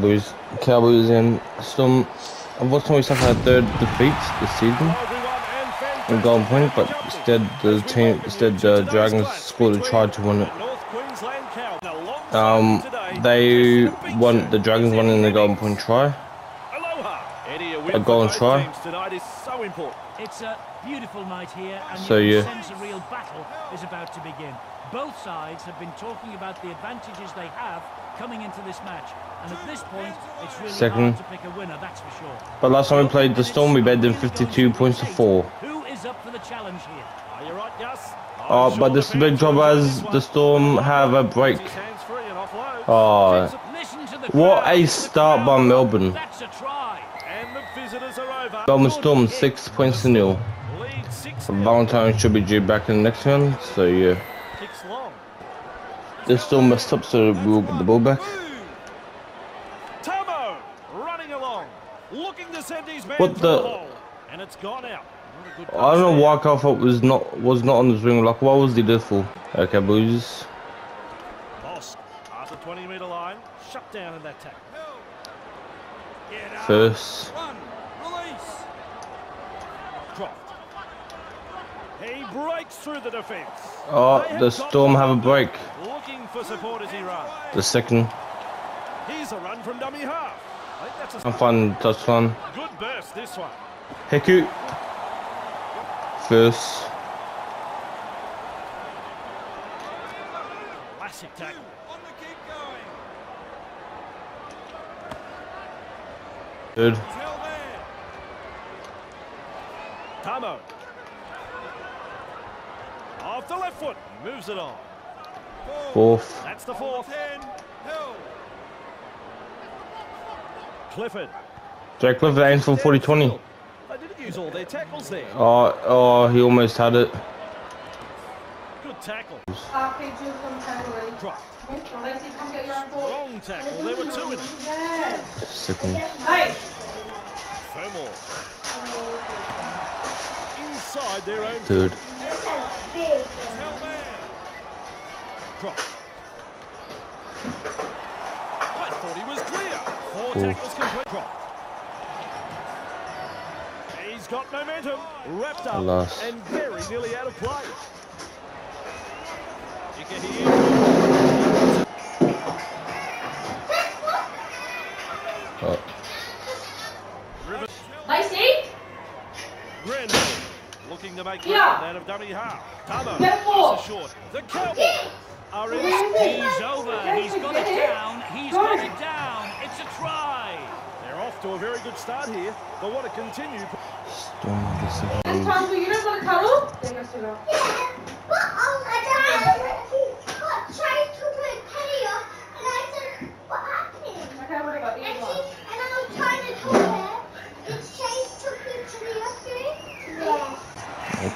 Cowboys, Cowboys and Storm unfortunately suffered a third defeat this season in Golden Point, but instead the team, instead the Dragons scored a try to win it. Um, they won. The Dragons won in the Golden Point try. A goal and try. It's a beautiful night here, and So, yeah. sense a real battle is about to begin. Both sides have been talking about the advantages they have coming into this match, and at this point, it's really Second. hard to pick a winner, that's for sure. But last time we played the Storm, we bet them 52 points to four. Who is up for the challenge here? Are you right, Gus? Uh, but this big trouble as the Storm have a break. Hands free and offload. Oh, Listen to the what a start by. Melbourne. That's a try. And the visitors are over. Melbourne Storm six points to nil. Valentine should be due back in the next one, so yeah. Kicks long. This still messed up, so we'll get the ball back. Tamo running along, looking to send his man What the- hole, and it's gone out. Not a good I don't know why Carthop was not was not on the swing. Like, what was he there for? Okay, boys. Bosk past the 20 metre line, shut down in that tackle. First. Run. He breaks through the defence. Oh, the Storm have a break. Looking for support as he runs. The second. Here's a run from dummy half. I think that's a I'm fine, touch one. good burst, this one. Heku. First. Classic tackle. Third. Tamo. Off the left foot. Moves it on. Fourth. That's the fourth. Clifford. Jake Clifford aims for 40 20. They didn't use all their tackles there. Oh, oh, he almost had it. Good tackle. Drop. Drop. Wrong tackle. There were two in it. Second. Fermor. Inside their own. Third. Drop. I thought he was clear. Four Fourth. tackles complete. Drop. He's got momentum. Wrapped up Alas. and very nearly out of play. You can hear. Oh, Granville looking to make Yeah. ground out of dummy half. Tamo. Get four. short. The Cowboys are in. He's over. He's got it down. He's got it down. It's a try. They're off to a very good start here. They want to continue. Storm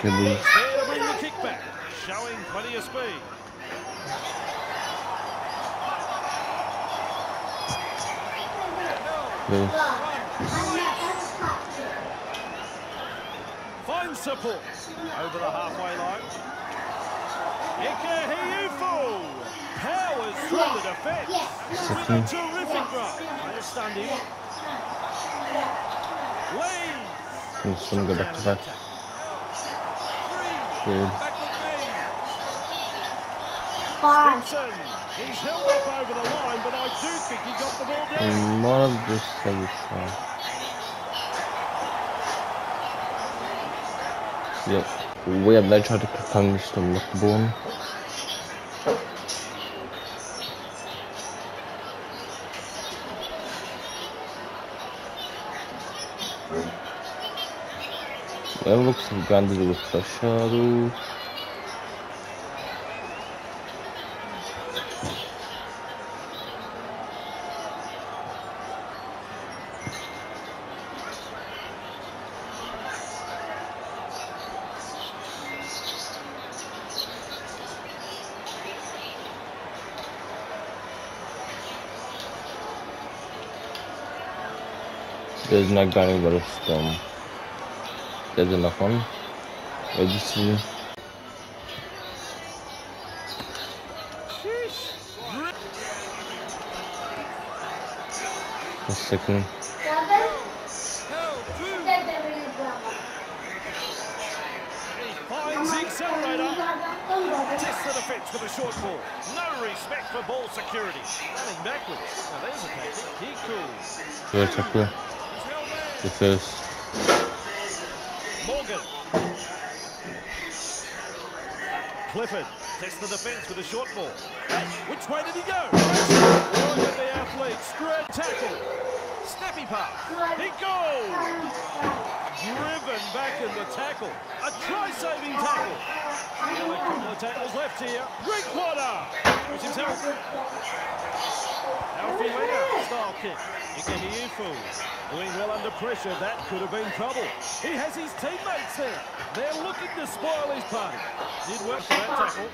Boys. There to bring the kick back. Showing plenty of speed. Finds support. Over the halfway line. Ika Hiufu powers through the defence with a terrific run. Have stunned him. Lee. I'm just gonna go back to back. Third. Stinson. He's held up over the line, but I do think he got the ball down. We might have just had this one. Yep. We have they tried to punish them with the ball. It looks like Gandhi with the shadow. There's not Gandhi but a storm. Enough one. Wait, this is That's sickening. He finds the accelerator. Tests the defence with a short ball. No respect for ball security. Running backwards. Now there's a tactic. He cools. Good tackle. The first. Morgan. Clifford tests the defence with a short ball. Which way did he go? At the athlete. Straight tackle. Snappy pass. He goes. Driven back in the tackle. A try-saving tackle. A couple of tackles left here. Drinkwater. Push himself. Alfie Langer style kick. Ikehiufu doing well under pressure. That could have been trouble. He has his teammates there. They're looking to spoil his party. Did work for that tackle.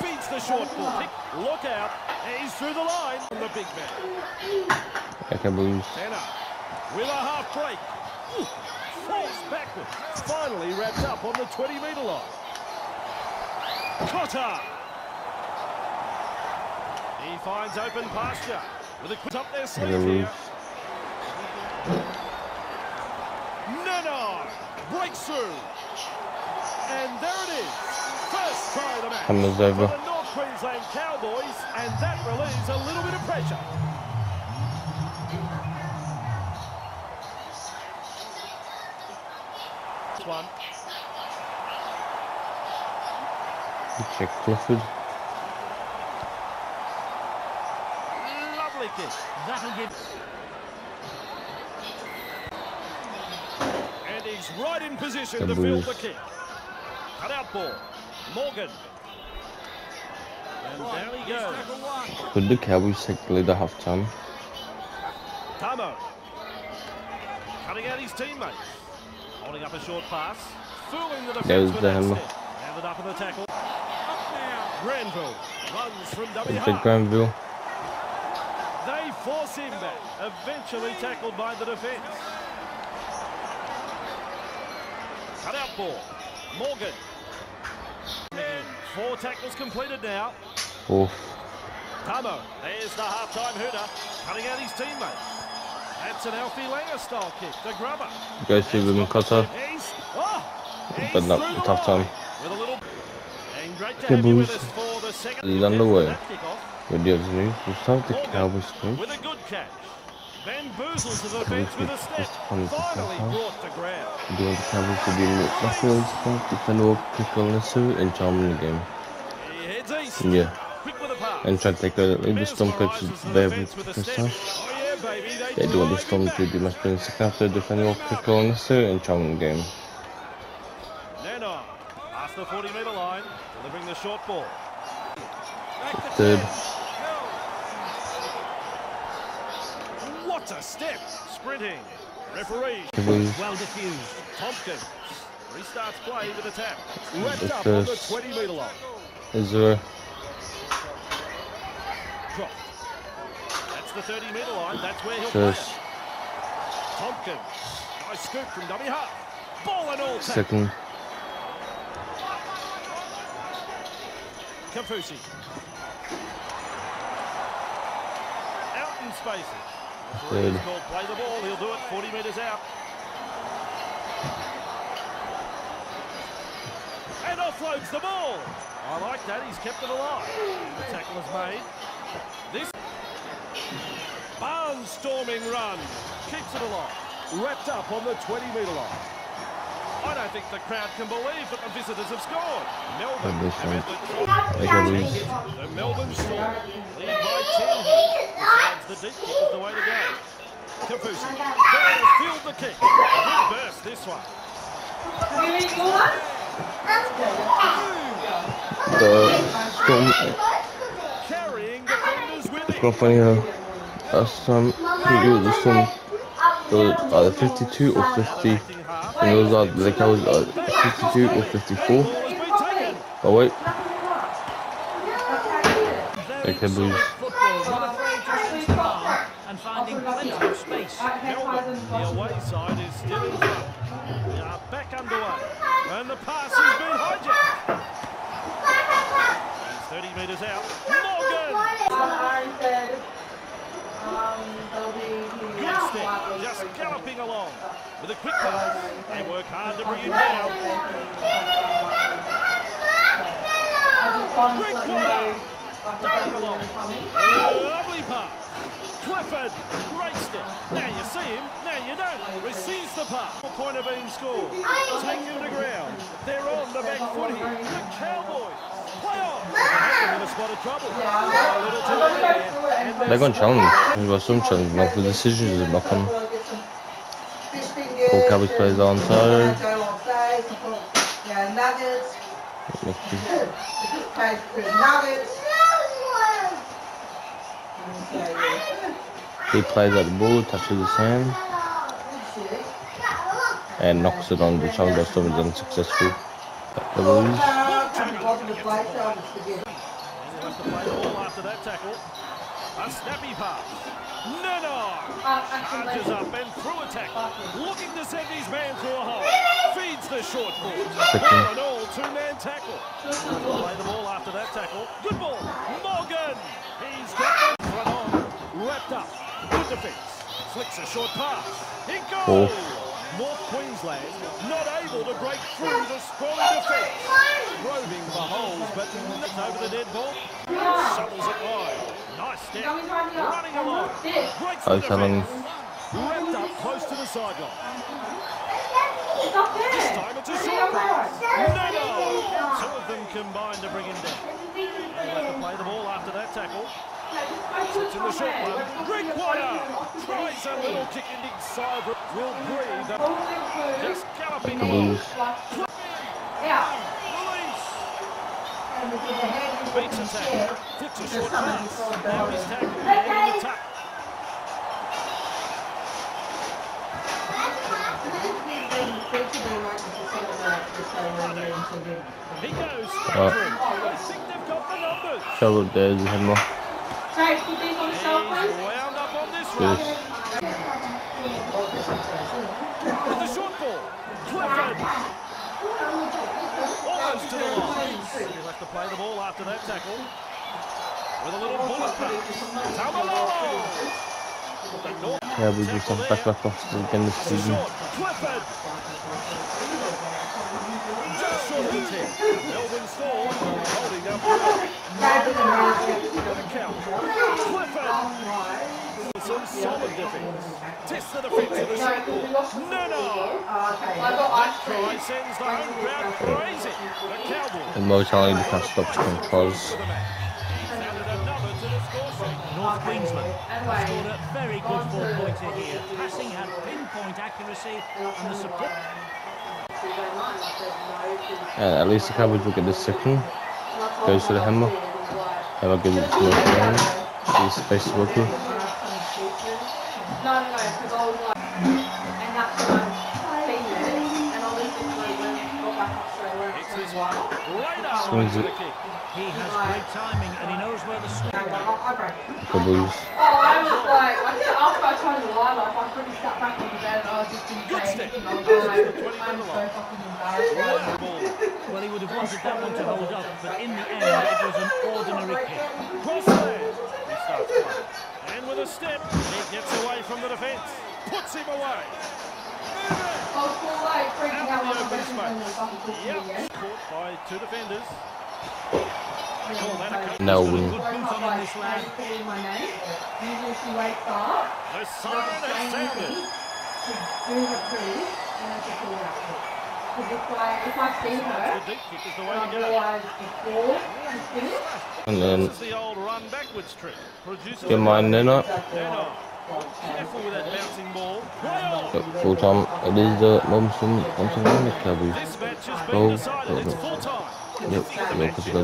Feeds the short ball. Kick. Look out. He's through the line. On the big man. Echoes. Tanner with a half break. Falls backward. Finally wrapped up on the 20 metre line. Cotter. He finds open pasture with a quick up their sleeve here. Nana breaks through. And there it is. First try of the match. Hammers for over. the North Queensland Cowboys, and that relieves a little bit of pressure. One. Check Clifford. Lovely kick. That'll give... And he's right in position to Good field the kick. Cut out ball. Morgan. And down he goes. Could the Cowboys take the lead at halftime? Tamo. Cutting out his teammates. Holding up a short pass. Fooling the defence There's with the that Handed up in the tackle. Granville runs from dummy Big half. Granville. They force him back. Eventually tackled by the defence. Cut out ball. Morgan. Four tackles completed now. Fourth. Tamo, there's the half-time hooter, cutting out his teammate. That's an Alfie Langer style kick, the grubber. Goes to Reuben Cotter. Oh, But not the tough time. With a little, and great to have you with us for the second He's attempt underway. that. With the other news, we start the Cowboys. With a good catch. Bamboozles the defence with a step. The Finally brought to ground. Doing the Cowboys to be in the Buffaloes, defend all kick on the suit and charm in the game. He heads east. Yeah. Quick with a pass. And try to take the lead. The Storm coach is the there with with a this step. time. Oh they do want the Storm to do much better in the second half to defend all kick on the suit and charm in the game. Nana, past the 40 metre line, delivering the short ball. Third. What a step! Sprinting. Referee. Well diffused. Tompkins. Restarts play with a tap. Wrapped up on the first. 20 metre line. Israel. Drop. That's the 30 metre line. That's where he'll play First. Tompkins. Nice scoop from dummy half. Ball and all. Second. Kafusi. Out in spaces. Called play the ball. He'll do it 40 metres out. And offloads the ball. I like that. He's kept it alive. The tackle is made. This barnstorming run keeps it alive. Wrapped up on the 20 metre line. I don't think the crowd can believe that the visitors have scored. Melbourne That'd have entered They can lose. the Melbourne Storm lead by 10 here. The deep kick is the way to go. Kafusi. There to field the kick. Good burst this one. The Storm. Carrying defenders with It's funny how last time he was the Storm. It either 52 or 50. And it was either the Cowboys uh, 52 or 54. Ball has been taken. Oh wait. Very Okay, solid boys. football, not afraid to chase the ball and finding plenty of space. The away side is still in front. They are. And the pass. He's 30 metres out. Morgan! Good step, just galloping along with a quick pass. They work hard to bring him down. Quick corner. Down along. Lovely pass. Clifford, great step. Now you see him, now you don't. Receives the pass. Point of being scored. Taking to ground. They're on the back foot here. They're going to challenge. We've got some challenge. Not the decisions are not on. Paul Cabbage plays on side. Yeah, nuggets. Lucky. Plays for nuggets. He plays at the ball, touches his hand, and knocks it on the shoulder, so it's unsuccessful. The Blues. He'll to play the ball after that tackle. A snappy pass. Nenard charges up and through attack. Looking to send his man through a hole. Feeds the short ball. Second. All all, two-man tackle. Play the ball after that tackle. Good ball. Morgan. He's got the front on. Wrapped up. Good defence. Flicks a short pass. He goes. Fourth. North Queensland not able to break through the strong defence. Probing for holes, but it's over the dead ball. Shovels it wide. Nice step. Running along. Great Oh, for he's having defence. Wrapped up close to the sideline. It's not there. This time it's a short pass. Two of them combined to bring him down. He'll have to play the ball after that tackle. Sits in the short one. Drinkwater tries a little kick inside. Will breathe. Just galloping the along. Blues. Yeah. Release. Beats attack. Flips a short pass. Now he's tackled. And in the tuck. He goes straight Oh. through. I think they've got the numbers. Shoulder there's the head Sorry, put these on the shelf, He's please. wound up on this one. With the short ball. Clifford. Almost to the line. He'll have to play the ball after that tackle. With a little bullet pass. Taumalolo. The Yeah, we do some back back off again this to season. short. Clifford. Just short of the tip. Melbourne Storm holding up well. With a count. Clifford. Some solid Test the defence of the ball. No, no. I got ice Try cream. sends the home crowd crazy. The Cowboys. And most only the can't stop controls. for the match. He's added another to the score sheet. North Queensland scored a very good four-pointer here. Passing had pinpoint accuracy and the support. At least the Cabbage will get this second. Goes to the hammer. Have a good to. He's space to work with. No, no, no, because I was like, and that's when I seen it, and I was just like, when I got back up straight away, It's was like, Right up Swings it. the. He has great timing and he knows where the swing. I I broke it. The Blues. Oh, I was like, I did after I tried to lie, like I pretty sat back on the bed and I was just didn't Good say step. I was like, Just the 20 I'm so fucking embarrassed. Well, he would have wanted that one to hold up, but in the end, it was an ordinary kick. Crossland. He starts play. And with a step, he gets away from the defence. Puts him away. I was full like freaking out Out the I open space. the fucking kitchen Yep. Caught by two defenders. Call that a cut. No win. boots on in this lad. calling my name. Usually she wakes up, The siren has sounded. To do her poo, and then she pull out. Because if I, if I see her, The deep kick is the way and I realise before she's finished, And then This is the old run backwards trick. Produces get my Nena. Neno. Careful with that bouncing ball. Play on. At full time. It is uh, the momentum onto the Cabbage. This match has Oh, been decided. It's oh, full time. Yep. Look at the back into the